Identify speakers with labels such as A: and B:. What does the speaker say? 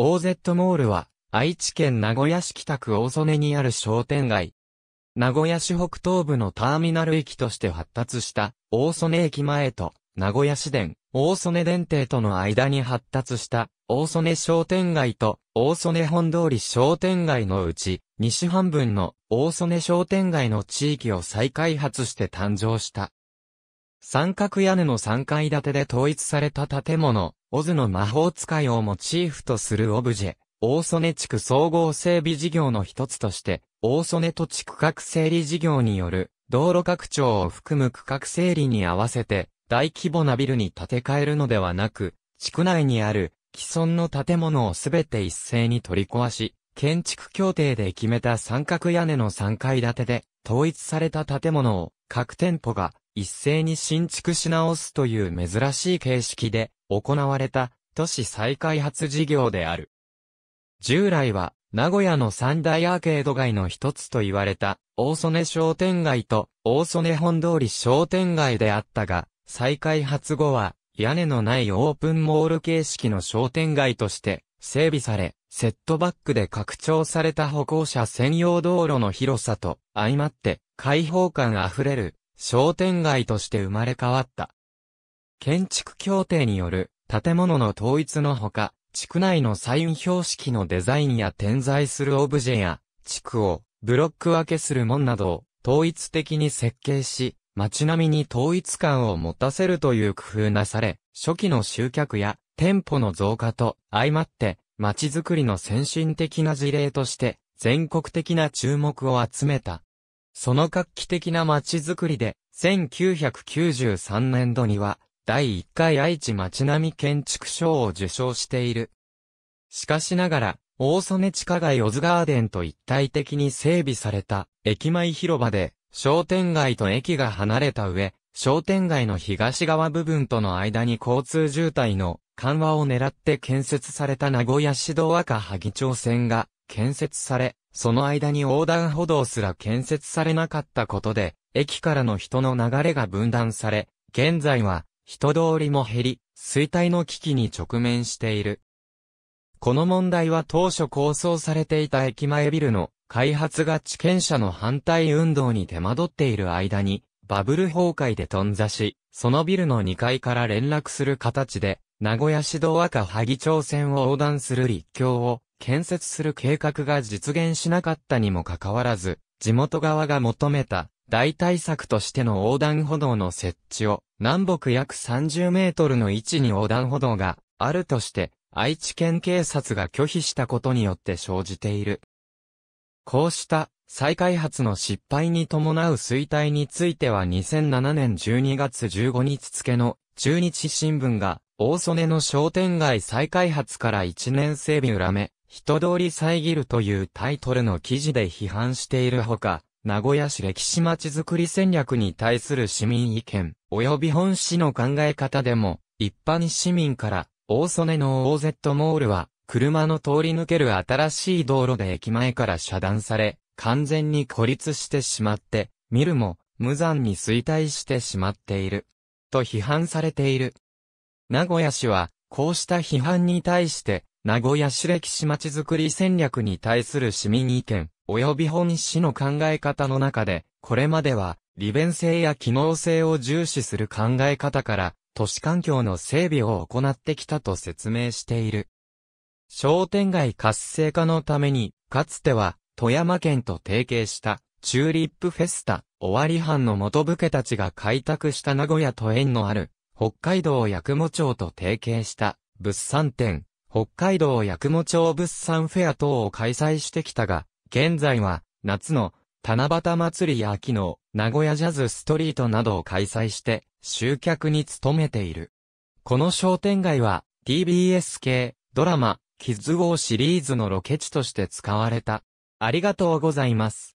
A: OZ モールは、愛知県名古屋市北区大曽根にある商店街。名古屋市北東部のターミナル駅として発達した大曽根駅前と名古屋市電、大曽根電停との間に発達した大曽根商店街と大曽根本通り商店街のうち西半分の大曽根商店街の地域を再開発して誕生した。三角屋根の3階建てで統一された建物、オズの魔法使いをモチーフとするオブジェ、大曽根地区総合整備事業の一つとして、大曽根土地区画整理事業による道路拡張を含む区画整理に合わせて、大規模なビルに建て替えるのではなく、地区内にある既存の建物をすべて一斉に取り壊し、建築協定で決めた三角屋根の3階建てで統一された建物を各店舗が一斉に新築し直すという珍しい形式で行われた都市再開発事業である。従来は名古屋の三大アーケード街の一つと言われた大曽根商店街と大曽根本通り商店街であったが、再開発後は屋根のないオープンモール形式の商店街として整備され、セットバックで拡張された歩行者専用道路の広さと相まって開放感あふれる商店街として生まれ変わった。建築協定による建物の統一のほか、地区内のサイン標識のデザインや点在するオブジェや、地区をブロック分けする門などを統一的に設計し、街並みに統一感を持たせるという工夫なされ、初期の集客や店舗の増加と相まって街づくりの先進的な事例として全国的な注目を集めた。その画期的な街づくりで1993年度には第1回愛知街並み建築賞を受賞している。しかしながら、大曽根地下街オズガーデンと一体的に整備された駅前広場で、商店街と駅が離れた上、商店街の東側部分との間に交通渋滞の緩和を狙って建設された名古屋市道赤萩町線が建設され、その間に横断歩道すら建設されなかったことで、駅からの人の流れが分断され、現在は人通りも減り、衰退の危機に直面している。この問題は当初構想されていた駅前ビルの開発が地権者の反対運動に手間取っている間に、バブル崩壊で頓挫し、そのビルの2階から連絡する形で、名古屋市道赤萩町線を横断する立橋を建設する計画が実現しなかったにもかかわらず、地元側が求めた大対策としての横断歩道の設置を南北約30メートルの位置に横断歩道があるとして愛知県警察が拒否したことによって生じている。こうした再開発の失敗に伴う衰退については2007年12月15日付の中日新聞が大曽根の商店街再開発から1年整備裏目、人通り遮るというタイトルの記事で批判しているほか、名古屋市歴史町づくり戦略に対する市民意見、及び本市の考え方でも、一般市民から、大曽根の OZ モールは、車の通り抜ける新しい道路で駅前から遮断され、完全に孤立してしまって、見るも、無残に衰退してしまっている。と批判されている。名古屋市は、こうした批判に対して、名古屋市歴史町づくり戦略に対する市民意見、及び本市の考え方の中で、これまでは、利便性や機能性を重視する考え方から、都市環境の整備を行ってきたと説明している。商店街活性化のために、かつては、富山県と提携した、チューリップフェスタ、終わり藩の元部家たちが開拓した名古屋と縁のある、北海道八雲町と提携した、物産展、北海道八雲町物産フェア等を開催してきたが、現在は、夏の七夕祭りや秋の名古屋ジャズストリートなどを開催して集客に努めている。この商店街は TBS 系ドラマキッズウォーシリーズのロケ地として使われた。ありがとうございます。